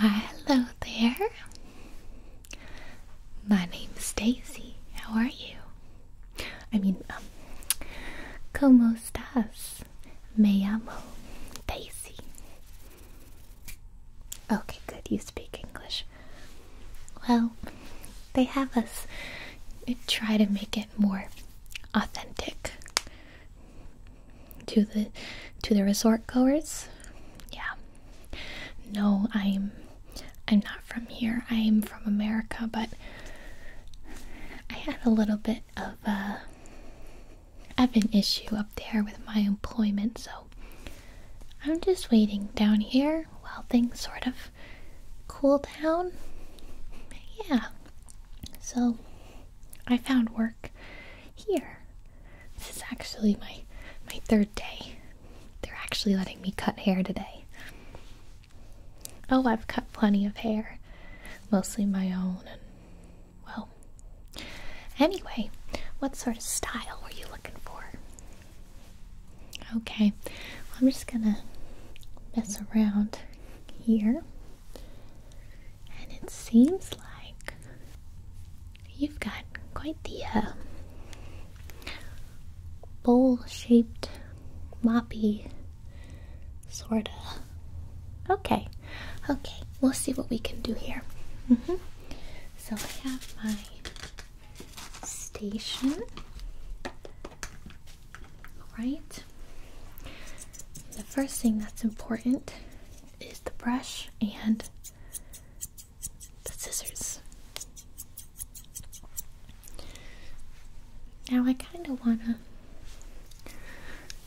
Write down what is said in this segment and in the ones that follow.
Why, hello there. My name's Daisy. How are you? I mean, um, ¿Cómo estás? Me llamo Daisy. Okay, good. You speak English. Well, they have us try to make it more authentic to the to the resort goers. Yeah. No, I'm I'm not from here. I am from America, but I had a little bit of uh of an issue up there with my employment, so I'm just waiting down here while things sort of cool down. Yeah. So I found work here. This is actually my my third day. They're actually letting me cut hair today. Oh, I've cut plenty of hair, mostly my own, and well. Anyway, what sort of style were you looking for? Okay, well, I'm just gonna mess around here, and it seems like you've got quite the uh, bowl shaped, moppy sort of. Okay, okay, we'll see what we can do here. Mm-hmm. So I have my station, right? The first thing that's important is the brush and the scissors. Now I kind of want to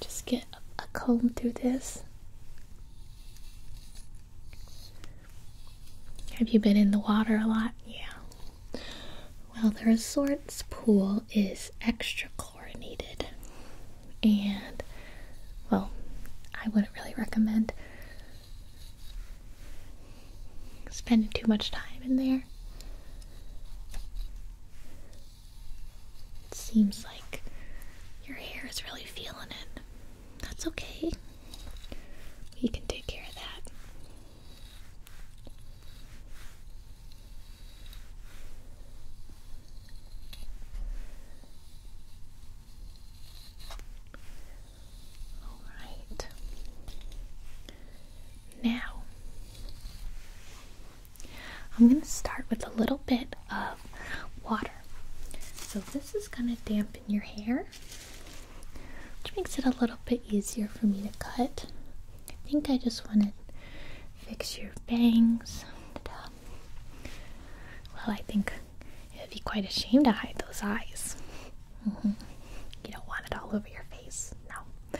just get a, a comb through this. Have you been in the water a lot? Yeah. Well, the resort's pool is extra chlorinated. And, well, I wouldn't really recommend spending too much time in there. It seems like your hair is really feeling it. That's okay. We can take care of that. All right. Now, I'm going to start with a little bit of water. So, this is going to dampen your hair, which makes it a little bit easier for me to cut. I think I just want to fix your bangs. Well, I think it would be quite a shame to hide those eyes. Mm-hmm. You don't want it all over your face. No.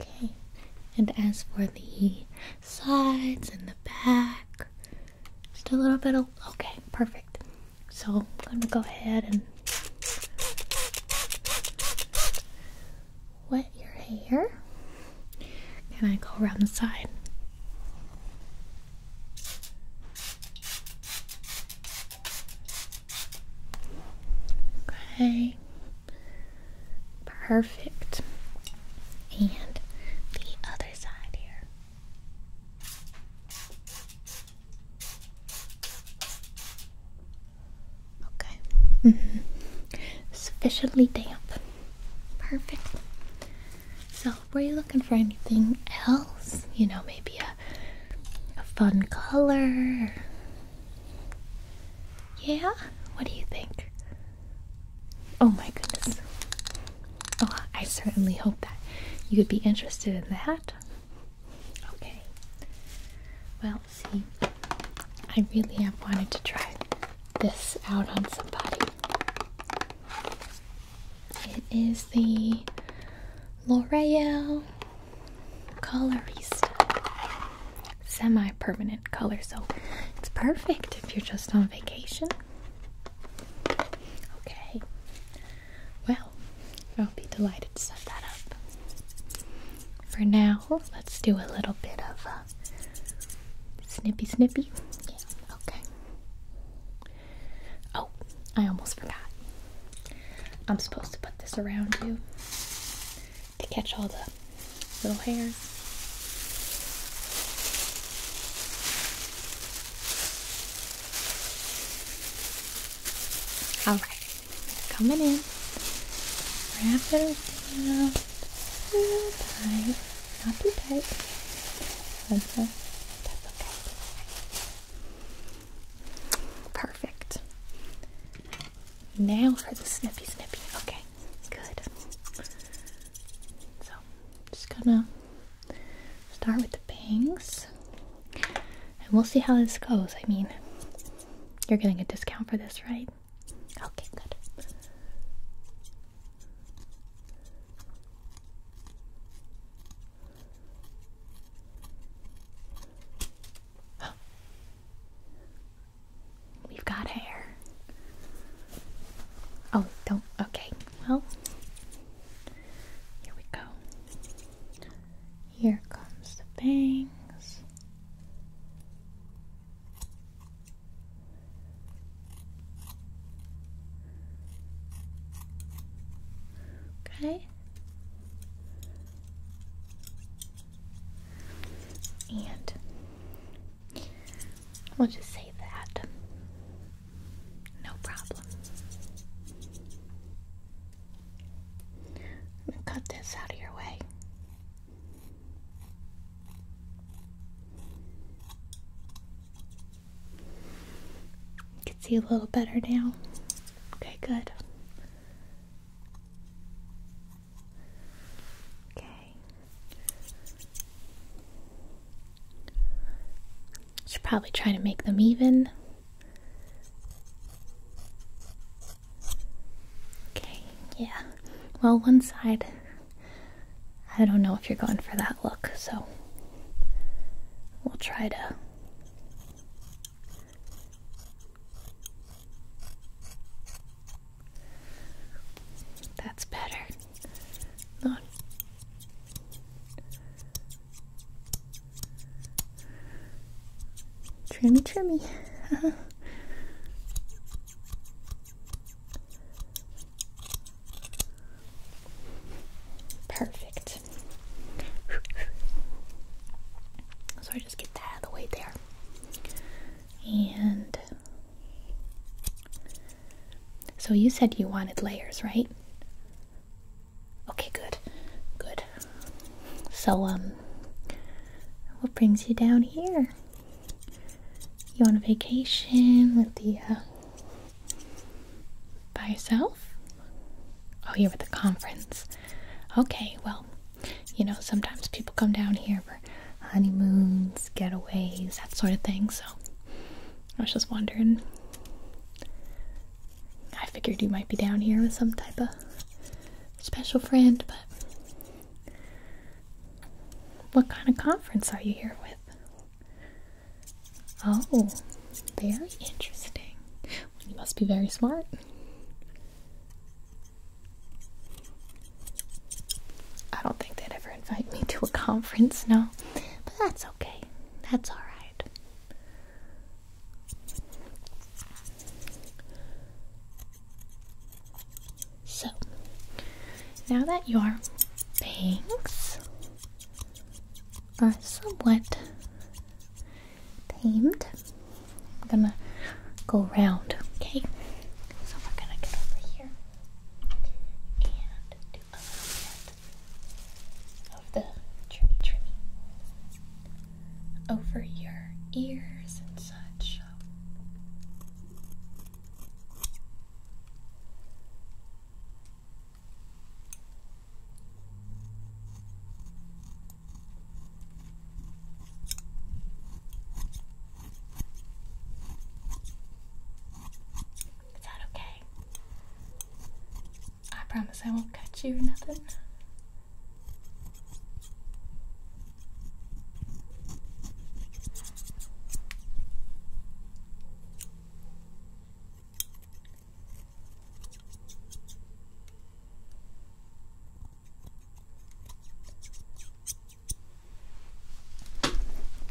Okay. And as for the sides and the back, just a little bit of. Okay, perfect. So I'm to go ahead and wet your hair. Can I go around the side? Okay. Perfect. And the other side here. Okay. Mm-hmm. Sufficiently damp. Perfect. So, were you looking for anything else? You know, maybe a, a fun color? Yeah? What do you think? Oh my goodness. Oh, I certainly hope that you would be interested in that. Okay. Well, see, I really have wanted to try this out on somebody. Is the L'Oreal Colorista semi permanent color, so it's perfect if you're just on vacation. Okay, well, I'll be delighted to set that up. For now, let's do a little bit of uh, snippy snippy. Yeah, okay. Oh, I almost forgot. I'm supposed to put this around you to catch all the little hairs. All right, coming in. Wrap it around real tight, not too tight. That's, that's okay. Perfect. Now for the snippy snippy. Gonna start with the bangs. And we'll see how this goes. I mean, you're getting a discount for this, right? Okay, good. We've got hair. Oh, don't. Okay, well, here we go. Here comes the bangs. Okay. And we'll just say that. No problem. I'm gonna cut this out of your way. You can see a little better now. Okay, good. Okay. Should probably try to make them even. Okay, yeah. Well, one side, I don't know if you're going for that look, so we'll try to. That's better. Not trimmy. Perfect. So I just get that out of the way there. And so you said you wanted layers, right? Okay, good. Good. So um what brings you down here? You on a vacation with the uh by yourself? Oh, you're at the conference. Okay, well, you know, sometimes people come down here for honeymoons, getaways, that sort of thing, so I was just wondering. I figured you might be down here with some type of special friend, but what kind of conference are you here with? Oh, very interesting. You must be very smart. I don't think they'd ever invite me to a conference, no. But that's okay. That's alright. So, now that your bangs are somewhat I'm gonna go around, okay? So we're gonna get over here and do a little bit of the trimmy trimmy over your ears and such. Is that okay? I promise I won't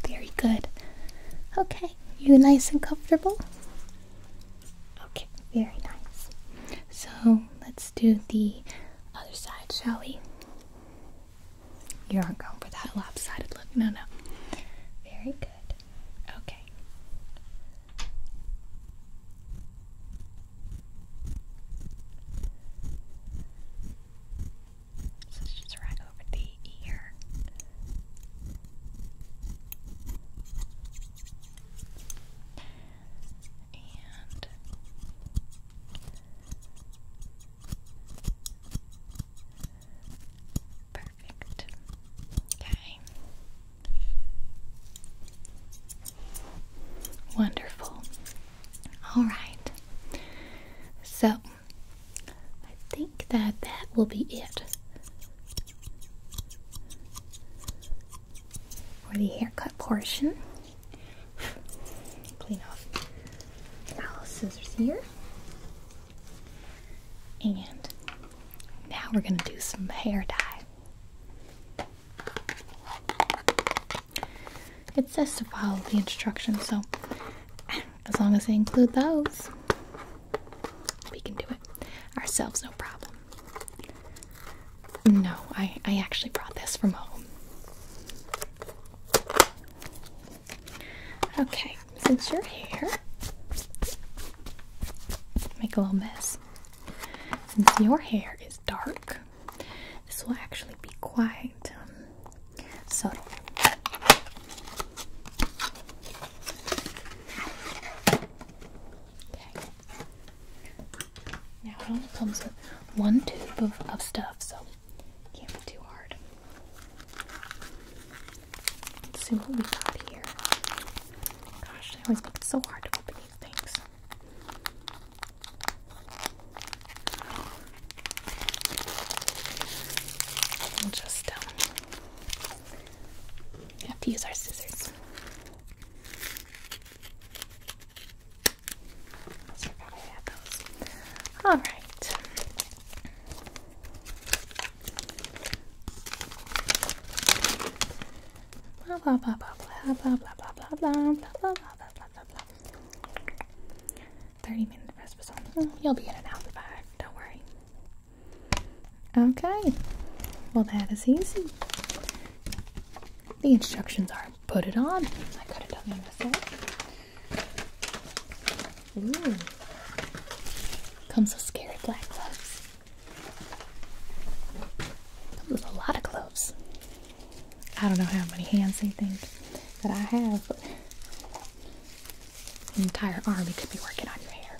Very good. Okay, you nice and comfortable? Okay, very nice. So let's do the shall we? You aren't going for that lopsided look. No, no. Very good. Okay. Will be it for the haircut portion. Clean off our scissors here. And now we're going to do some hair dye. It says to follow the instructions, so as long as they include those, we can do it ourselves, no problem. No, I, I actually brought this from home. Okay, since your hair make a little mess. Since your hair is dark, this will actually be quite um, subtle. Okay. Now it only comes with one tube of, of stuff, しのびた Blah blah blah blah blah blah blah blah blah blah blah blah blah blah blah. Thirty minute espresso. You'll be in and out in. Don't worry. Okay. Well, that is easy. The instructions are put it on. I could have done that myself. Ooh. Comes with scary black gloves. Comes with a lot of gloves. I don't know how many hands they think that I have, but an entire army could be working on your hair.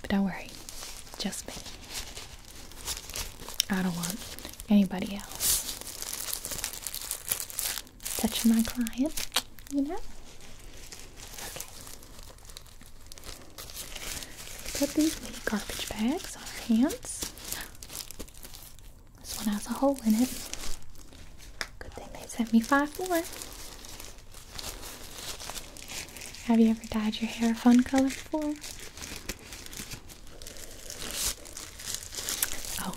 But don't worry, just me. I don't want anybody else touching my client, you know? Okay. Put these mini garbage bags on our hands. This one has a hole in it. Good thing sent me five more. Have you ever dyed your hair a fun color before? Oh,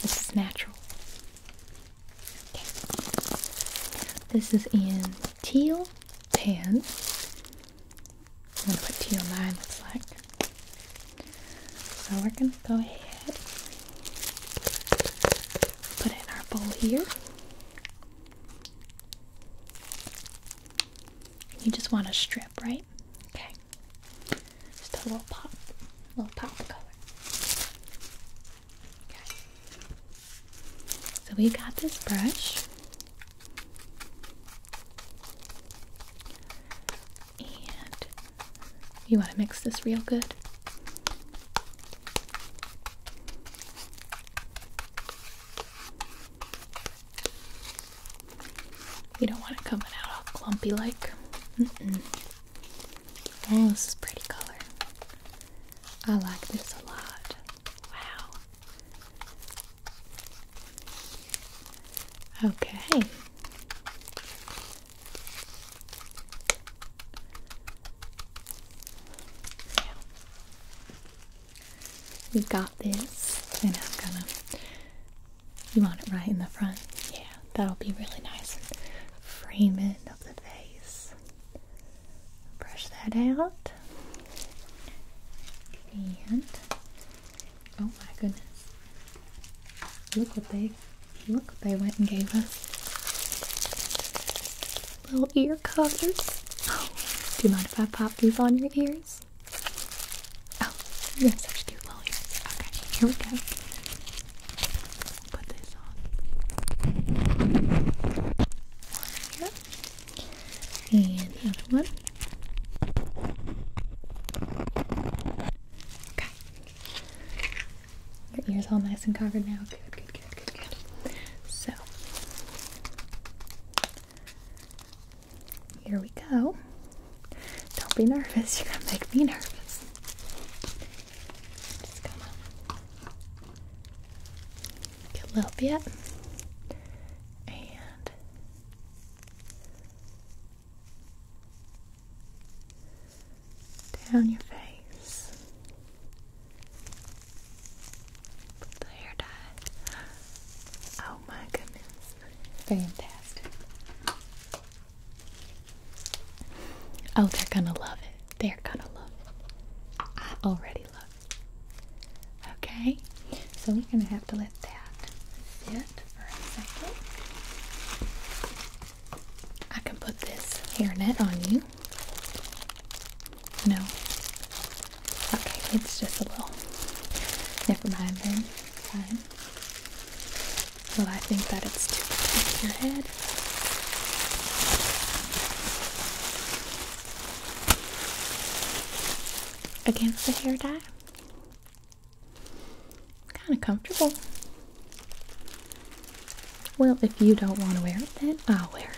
this is natural. Okay. This is in teal tan. I'm gonna put teal mine looks like. So we're gonna go ahead, put it in our bowl here. You just want a strip, right? Okay. Just a little pop, a little pop of color. Okay. So we got this brush. And you want to mix this real good. You don't want it coming out all clumpy like. Mm-mm. Oh, this is pretty color. I like this a lot. Wow. Okay. We've got this, and I'm gonna. You want it right in the front? Yeah, that'll be really nice. Frame it of the face. Brush that out. And oh my goodness. Look what they look what they went and gave us. Little ear covers. Oh, do you mind if I pop these on your ears? Oh, you have such cute little ears. Okay, here we go. Put this on. One here. And the other one. Okay. Your ears all nice and covered now. Good, good, good, good, good. So here we go. Don't be nervous, you're gonna make me nervous. Just bit. And down your face. Put the hair dye. Oh my goodness. Fantastic. Oh, they're gonna love it. They're gonna love it. I already love it. Okay, so we're gonna have to let that sit for a second. I can put this hairnet on you. No. Okay, it's just a little. Never mind then. Fine. Well, I think that it's too close to your head. Against the hair dye. Kind of comfortable. Well, if you don't want to wear it, then I'll wear it.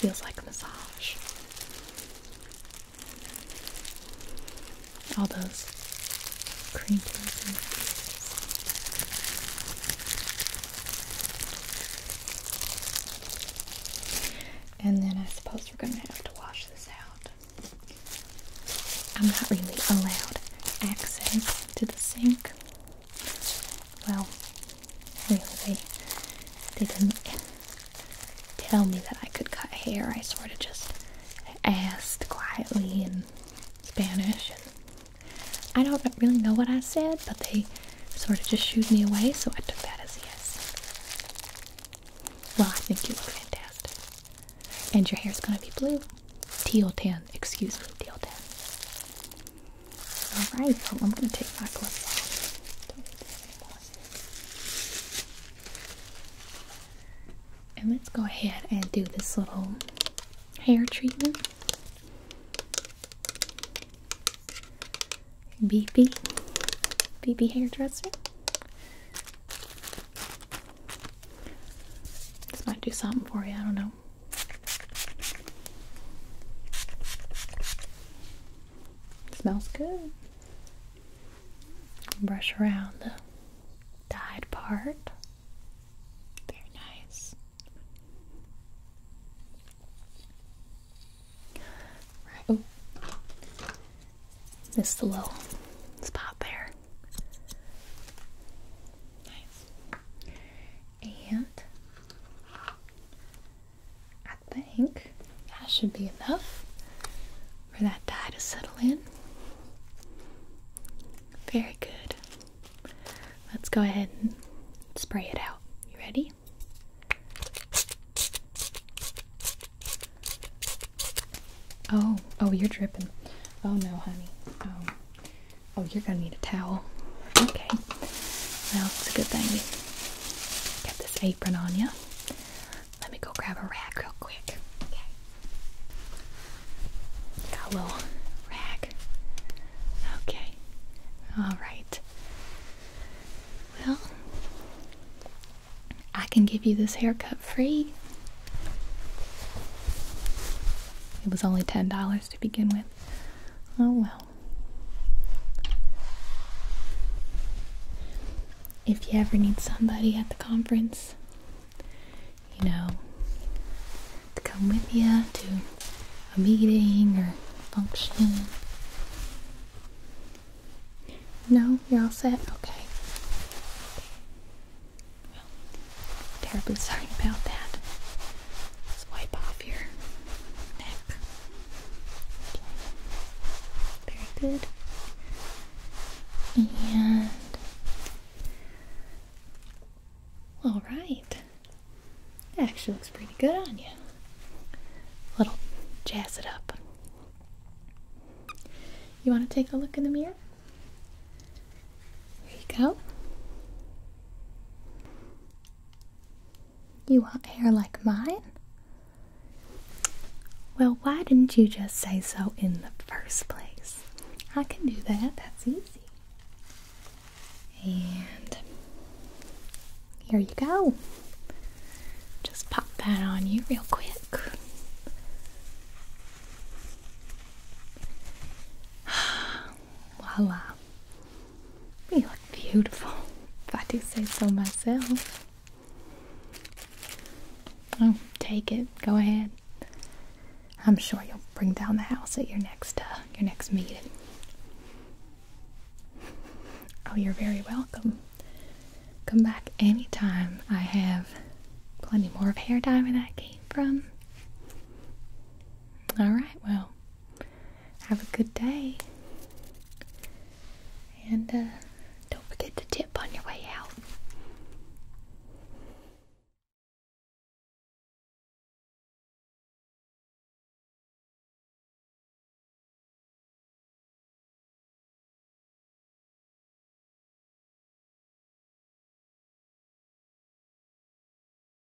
Feels like a massage. All those cream and then I suppose we're going to have to wash this out. I'm not really allowed access to the sink. Well, really, they, they didn't tell me that I could cut hair. I sort of just asked quietly in Spanish, and I don't really know what I said, but they sort of just shooed me away, so I took that as yes. Well, I think you look fantastic. And your hair's gonna be blue. Teal tan, excuse me, teal tan. Alright, well, I'm gonna take my gloves off. And let's go ahead and do this little hair treatment. BB, BB hairdresser. This might do something for you, I don't know. Smells good. Brush around the dyed part. Very nice. Right. Oh. Missed the little spot there. Nice. And I think that should be enough for that dye to settle in. Very good. Let's go ahead and spray it out. You ready? Oh, oh, you're dripping. Oh no, honey. Oh, oh, you're gonna need a towel. Okay. Well, it's a good thing got this apron on you. Let me go grab a rag real quick. Okay. Got a little rag. Okay. All right. Well, I can give you this haircut free. It was only $10 to begin with. Oh well. If you ever need somebody at the conference, you know, to come with you to a meeting or function. No, you're all set? Okay. Well, terribly sorry about that. Wipe off your neck. Very good. And all right. That actually looks pretty good on you. little jazz it up. You want to take a look in the mirror? Go. You want hair like mine? Well, why didn't you just say so in the first place? I can do that, that's easy. And here you go. Just pop that on you real quick. voila. You look beautiful, if I do say so myself. Oh, take it. Go ahead. I'm sure you'll bring down the house at your next uh, your next meeting. Oh, you're very welcome. Come back anytime. I have plenty more of hair dye where that came from. Alright, well, have a good day. And uh, the tip on your way out.